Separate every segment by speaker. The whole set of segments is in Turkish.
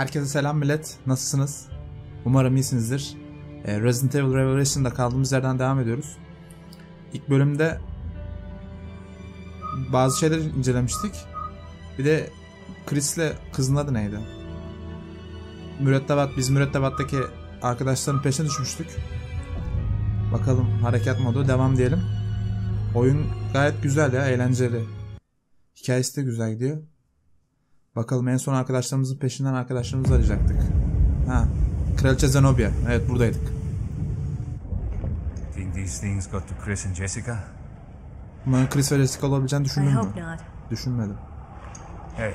Speaker 1: Herkese selam millet. Nasılsınız? Umarım iyisinizdir. Ee, Resident Evil Revelation'da kaldığımız yerden devam ediyoruz. İlk bölümde bazı şeyler incelemiştik. Bir de Chris'le kızın adı neydi? Mürettebat, biz mürettebattaki arkadaşların peşine düşmüştük. Bakalım harekat modu devam diyelim. Oyun gayet güzel ya, eğlenceli. Hikayesi de güzel gidiyor. Bakalım en son arkadaşlarımızın peşinden arkadaşlarımızı arayacaktık. Ha, Kraliçe Zenobia. Evet buradaydık.
Speaker 2: Think these things got to Chris and Jessica?
Speaker 1: Bunların Chris ve Jessica olabileceğini düşündün mü? Düşünmedim.
Speaker 2: Hey,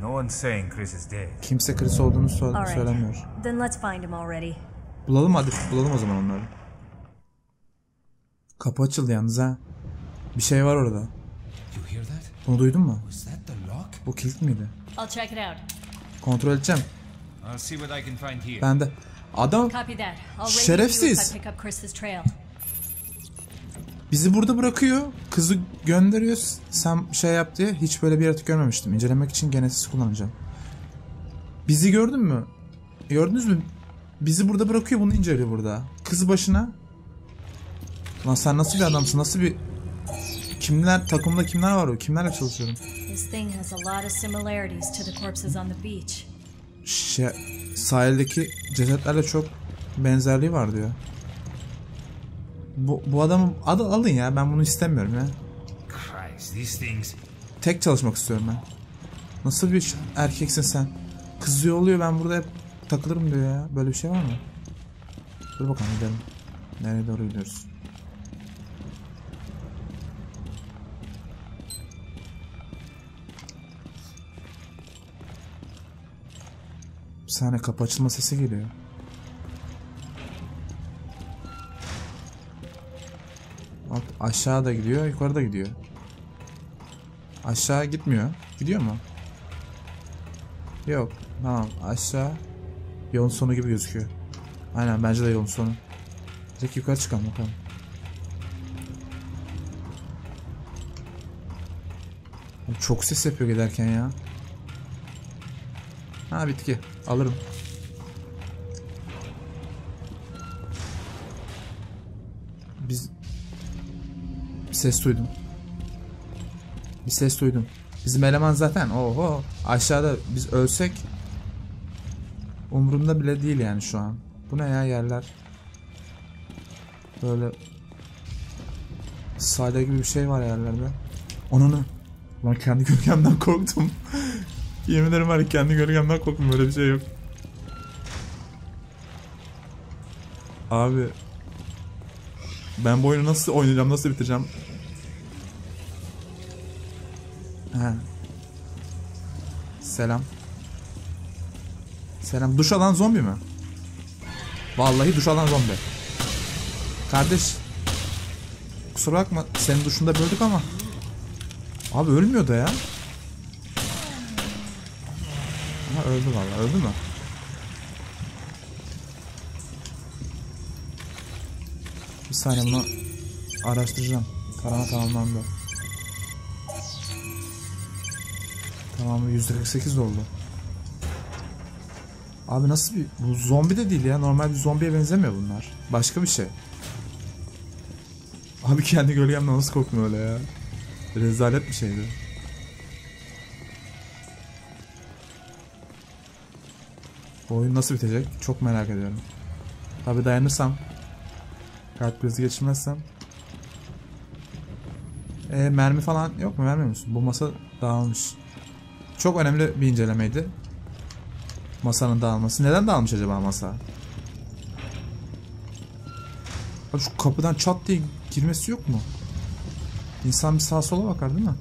Speaker 2: no one's saying Chris is dead.
Speaker 1: Kimse Chris olduğunu so-
Speaker 3: right.
Speaker 1: söylemiyor.
Speaker 3: Then let's find him already.
Speaker 1: Bulalım hadi bulalım o zaman onları. Kapı açıldı yalnız ha. Bir şey var orada.
Speaker 4: You hear that?
Speaker 1: Bunu duydun mu? Bu kilit miydi?
Speaker 3: I'll check it out.
Speaker 1: Kontrol edeceğim.
Speaker 4: I'll see what I can find here.
Speaker 1: Ben de. Adam
Speaker 3: Copy that. I'll radio you
Speaker 1: Şerefsiz.
Speaker 3: if I pick up Chris's trail.
Speaker 1: bizi burada bırakıyor. Kızı gönderiyor. Sen şey yap diye. Hiç böyle bir yaratık görmemiştim. İncelemek için genesis kullanacağım. Bizi gördün mü? Gördünüz mü? Bizi burada bırakıyor bunu inceliyor burada. Kızı başına. Lan sen nasıl bir adamsın? Nasıl bir... Kimler, takımda kimler var o? Kimlerle çalışıyorum?
Speaker 3: This thing has a lot of similarities to the corpses on the beach.
Speaker 1: Şey, sahildeki cesetlerle çok benzerliği var diyor. Bu, bu adamı adı alın ya ben bunu istemiyorum ya.
Speaker 2: Christ, these things.
Speaker 1: Tek çalışmak istiyorum ben. Nasıl bir erkeksin sen? Kızıyor oluyor ben burada hep takılırım diyor ya. Böyle bir şey var mı? Dur bakalım gidelim. Nereye doğru gidiyoruz? Bir saniye kapı açılma sesi geliyor. Bak aşağı da gidiyor, yukarı da gidiyor. Aşağı gitmiyor. Gidiyor mu? Yok. Tamam. Aşağı yolun sonu gibi gözüküyor. Aynen bence de yolun sonu. Direkt yukarı çıkalım bakalım. Çok ses yapıyor giderken ya. Ha bitki. Alırım. Biz bir ses duydum. Bir ses duydum. Bizim eleman zaten oho aşağıda biz ölsek umurumda bile değil yani şu an. Bu ne ya yerler? Böyle sahile gibi bir şey var yerlerde. Onunu. Lan kendi gölgemden korktum. Yemin ederim var kendi gölgemden korktum böyle bir şey yok. Abi ben bu oyunu nasıl oynayacağım nasıl bitireceğim He. Selam. Selam. Duş alan zombi mi? Vallahi duş alan zombi. Kardeş. Kusura bakma. Senin duşunda böldük ama. Abi ölmüyor da ya. Ama öldü vallahi. Öldü mü? Bir saniye bunu araştıracağım. Tarama tamamlandı. Tamam %48 oldu. Abi nasıl bir... Bu zombi de değil ya. Normal bir zombiye benzemiyor bunlar. Başka bir şey. Abi kendi gölgemden nasıl korktum öyle ya. Rezalet bir şeydi. Bu oyun nasıl bitecek? Çok merak ediyorum. Tabi dayanırsam. Kalp krizi geçirmezsem. E, mermi falan yok mu? Vermiyor musun? Bu masa dağılmış. Çok önemli bir incelemeydi. Masanın dağılması. Neden dağılmış acaba masa? Abi şu kapıdan çat diye girmesi yok mu? İnsan bir sağa sola bakar değil mi?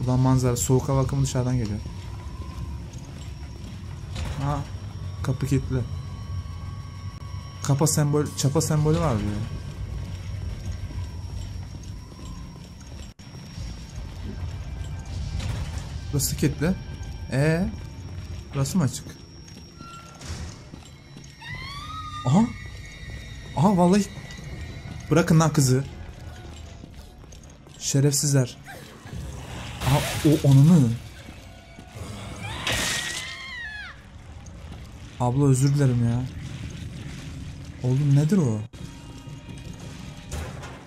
Speaker 1: Buradan manzara, soğuk hava akımı dışarıdan geliyor. Ha, kapı kilitli. Kapa sembol, çapa sembolü var diyor. Burası kilitli. Ee, burası mı açık? Aha. Aha vallahi. Bırakın lan kızı. Şerefsizler. Aha o onunu. Abla özür dilerim ya. Oğlum nedir o?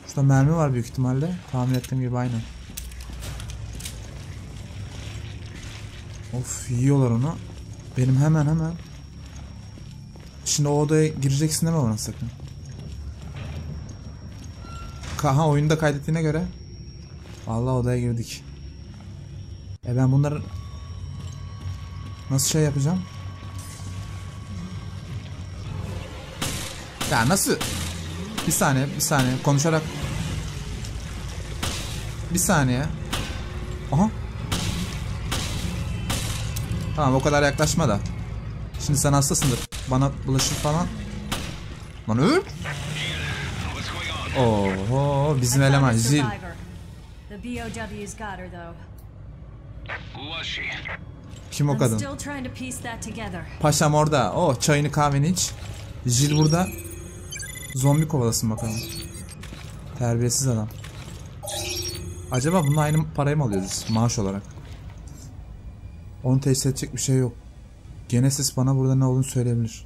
Speaker 1: Şurada mermi var büyük ihtimalle. Tahmin ettiğim gibi aynı. Of yiyorlar onu. Benim hemen hemen. Şimdi o odaya gireceksin deme bana sakın. Kaha oyunda kaydettiğine göre. Vallahi odaya girdik. E ben bunları nasıl şey yapacağım? Ya nasıl? Bir saniye, bir saniye konuşarak. Bir saniye. Aha. Tamam o kadar yaklaşma da. Şimdi sen hastasındır. Bana bulaşır falan. Lan öl. Oho bizim eleman Zil. Kim o kadın? Paşam orada. Oh çayını kahveni iç. Jil burada. Zombi kovalasın bakalım. Terbiyesiz adam. Acaba bununla aynı parayı mı alıyoruz maaş olarak? Onu tesis edecek bir şey yok. Genesis bana burada ne olduğunu söyleyebilir.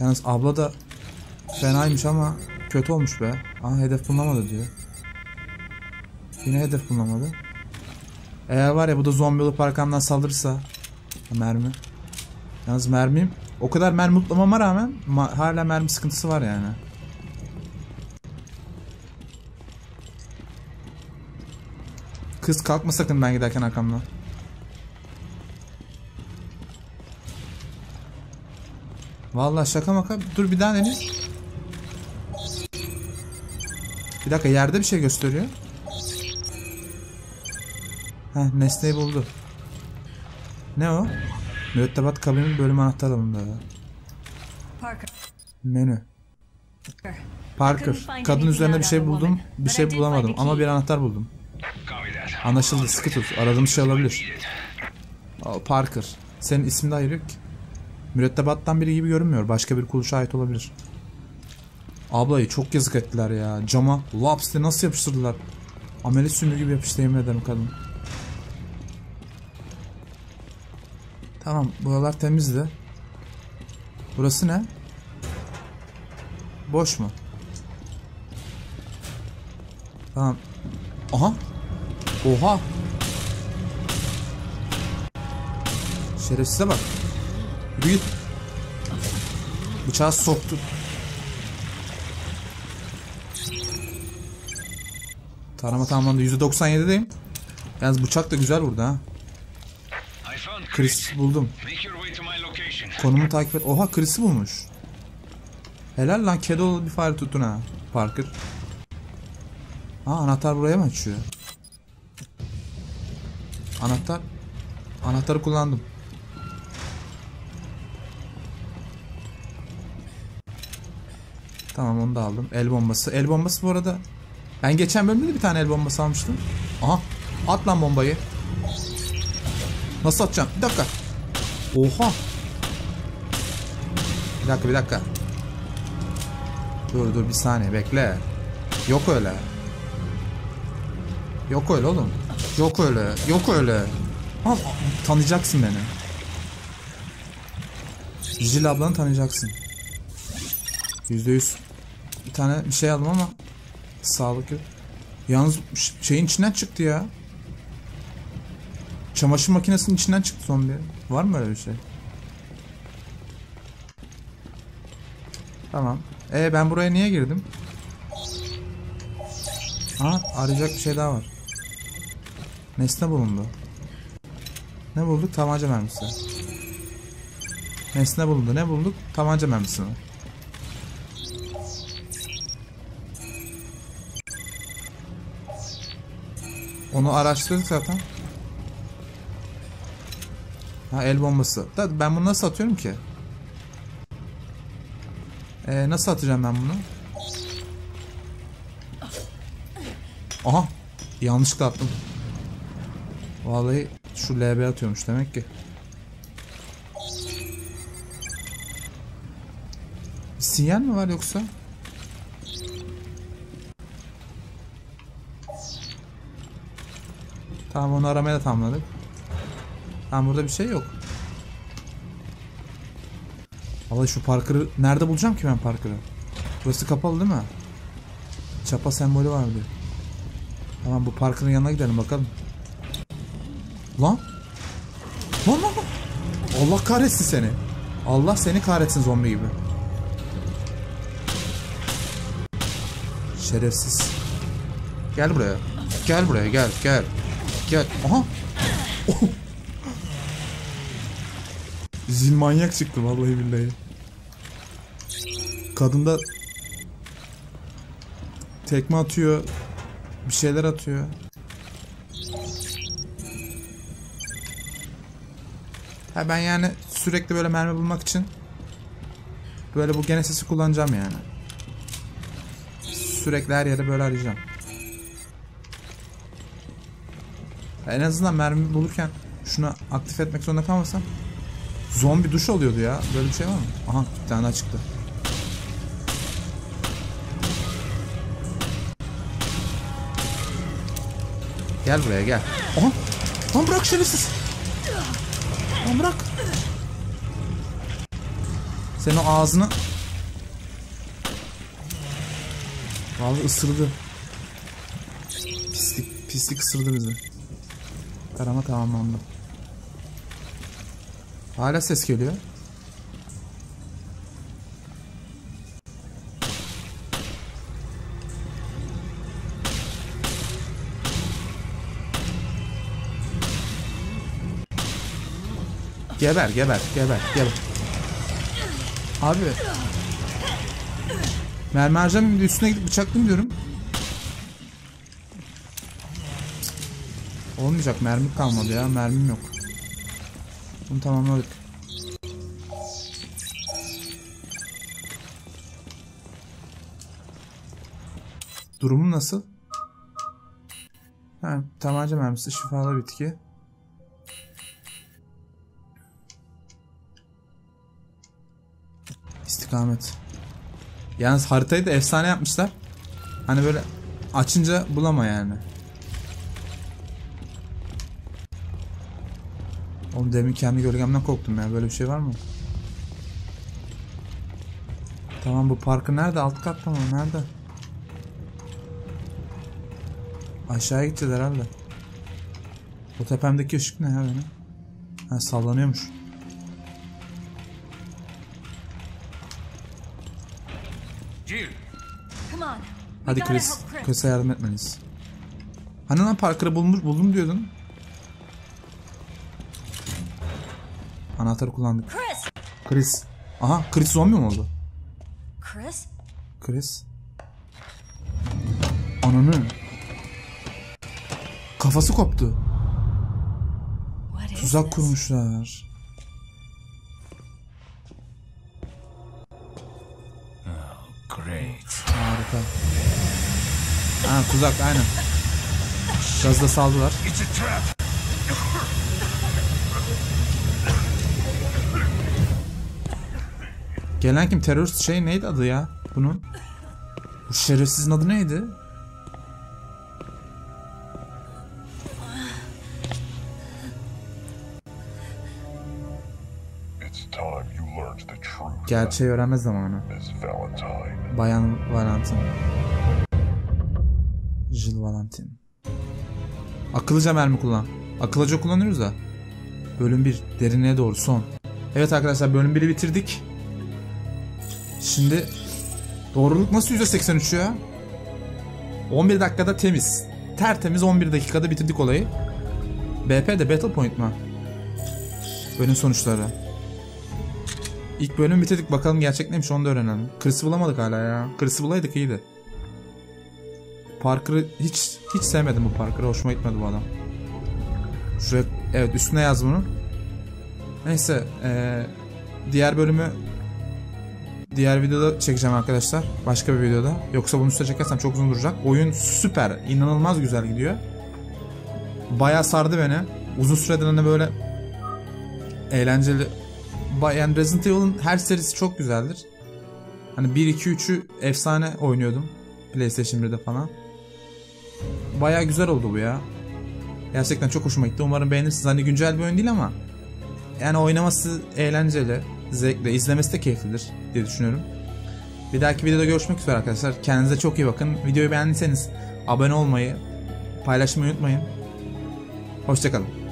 Speaker 1: Yalnız abla da fenaymış ama kötü olmuş be. Aha hedef bulunamadı diyor. Yine hedef bulunamadı. Eğer var ya bu da zombi olup arkamdan saldırırsa mermi. Yalnız mermim o kadar mermi mutlamama rağmen hala mermi sıkıntısı var yani. Kız kalkma sakın ben giderken arkamdan. Vallahi şaka maka. Dur bir daha deneyim. Bir dakika yerde bir şey gösteriyor. Heh nesneyi buldu. Ne o? Mürettebat kabinin bölüm anahtarı alındı.
Speaker 3: Parker.
Speaker 1: Menü. Parker. Kadın üzerinde bir şey buldum. Bir şey bulamadım ama bir anahtar buldum. Anlaşıldı sıkı tut. Aradığımız şey olabilir. Parker. Senin ismin de hayır yok ki. Mürettebattan biri gibi görünmüyor. Başka bir kuruluşa ait olabilir. Ablayı çok yazık ettiler ya. Cama laps diye nasıl yapıştırdılar. Ameli sümü gibi yapıştı yemin ederim kadın. Tamam buralar temizdi. Burası ne? Boş mu? Tamam. Aha. Oha. Şerefsize bak. Yürü. Bıçağı soktu. Tarama tamamlandı. %97'deyim. Yalnız bıçak da güzel vurdu ha.
Speaker 5: I found
Speaker 1: Chris
Speaker 5: Chris.
Speaker 1: buldum. Konumu takip et. Oha Chris'i bulmuş. Helal lan kedolu bir fare tuttun ha. Parker. Ha anahtar buraya mı açıyor? Anahtar. Anahtarı kullandım. Tamam onu da aldım. El bombası. El bombası bu arada. Ben geçen bölümde de bir tane el bombası almıştım. Aha. At lan bombayı. Nasıl atacağım? Bir dakika. Oha. Bir dakika bir dakika. Dur dur bir saniye bekle. Yok öyle. Yok öyle oğlum. Yok öyle. Yok öyle. Al, tanıyacaksın beni. Jil ablanı tanıyacaksın. Yüzde yüz. Bir tane bir şey aldım ama sağlık yok. Yalnız şeyin içinden çıktı ya. Çamaşır makinesinin içinden çıktı zombi. Var mı öyle bir şey? Tamam. E ben buraya niye girdim? Ha arayacak bir şey daha var. Nesne bulundu. Ne bulduk? Tabanca mermisi. Nesne bulundu. Ne bulduk? Tabanca mermisi mi? Onu araştırdık zaten. Ha el bombası. Da ben bunu nasıl atıyorum ki? Ee, nasıl atacağım ben bunu? Aha! Yanlışlıkla attım. Vallahi şu LB atıyormuş demek ki. Bir sinyal mi var yoksa? Tamam onu aramaya da tamamladık. Tamam burada bir şey yok. Vallahi şu Parker'ı nerede bulacağım ki ben Parker'ı? Burası kapalı değil mi? Çapa sembolü var diyor. Tamam bu Parker'ın yanına gidelim bakalım. Lan. Lan lan lan. Allah kahretsin seni. Allah seni kahretsin zombi gibi. Şerefsiz. Gel buraya. Gel buraya gel gel. Gel. Aha. Oh. Zil manyak çıktı vallahi billahi. Kadın da tekme atıyor. Bir şeyler atıyor. Ha ben yani sürekli böyle mermi bulmak için böyle bu Genesis'i kullanacağım yani. Sürekli her yere böyle arayacağım. En azından mermi bulurken şunu aktif etmek zorunda kalmasam zombi duş oluyordu ya. Böyle bir şey var mı? Aha bir tane çıktı. Gel buraya gel. Aha! Lan bırak şerefsiz. Lan bırak. Senin o ağzını... Vallahi ısırdı. Pislik, pislik ısırdı bizi. Arama tamamlandı. Hala ses geliyor. Geber, geber, geber, geber. Abi. Mermi harcamayayım da üstüne gidip bıçaklayayım diyorum. Olmayacak mermi kalmadı ya mermim yok. Bunu tamamladık. Durumum nasıl? Ha, tabanca mermisi, şifalı bitki. İstikamet. Yalnız haritayı da efsane yapmışlar. Hani böyle açınca bulama yani. Oğlum demin kendi gölgemden korktum ya. Böyle bir şey var mı? Tamam bu parkı nerede? Alt katta mı? Nerede? Aşağıya gideceğiz herhalde. Bu tepemdeki ışık ne ya benim? Ha sallanıyormuş. Hadi Chris. Chris'e yardım etmeliyiz. Hani lan Parker'ı bulmuş, buldum diyordun. Anahtarı kullandık.
Speaker 3: Chris!
Speaker 1: Chris. Aha Chris zombi mi oldu?
Speaker 3: Chris?
Speaker 1: Chris. Ananı. Kafası koptu. Tuzak kurmuşlar.
Speaker 2: Great.
Speaker 1: Harika. Ha tuzak aynen. Gazda saldılar. Gelen kim? Terörist şey neydi adı ya? Bunun. Bu şerefsizin adı neydi? Gerçeği öğrenme zamanı. Bayan Valentin. Jill Valentin. Akıllıca mermi kullan. Akıllıca kullanıyoruz da. Bölüm 1 derinliğe doğru son. Evet arkadaşlar bölüm 1'i bitirdik. Şimdi doğruluk nasıl %83 ya? 11 dakikada temiz. Tertemiz 11 dakikada bitirdik olayı. BP de Battle Point mu? Bölüm sonuçları. İlk bölümü bitirdik bakalım gerçek neymiş onu da öğrenelim. Chris'i bulamadık hala ya. Chris'i bulaydık iyiydi. Parker'ı hiç hiç sevmedim bu Parker'ı. Hoşuma gitmedi bu adam. Şuraya evet üstüne yaz bunu. Neyse eee, diğer bölümü diğer videoda çekeceğim arkadaşlar. Başka bir videoda. Yoksa bunu üstüne çekersem çok uzun duracak. Oyun süper. inanılmaz güzel gidiyor. Bayağı sardı beni. Uzun süredir hani böyle eğlenceli. Yani Resident Evil'ın her serisi çok güzeldir. Hani 1 2 3'ü efsane oynuyordum. PlayStation 1'de falan. Bayağı güzel oldu bu ya. Gerçekten çok hoşuma gitti. Umarım beğenirsiniz. Hani güncel bir oyun değil ama yani oynaması eğlenceli. Zevkle. izlemesi de keyiflidir diye düşünüyorum. Bir dahaki videoda görüşmek üzere arkadaşlar. Kendinize çok iyi bakın. Videoyu beğendiyseniz abone olmayı, paylaşmayı unutmayın. Hoşçakalın.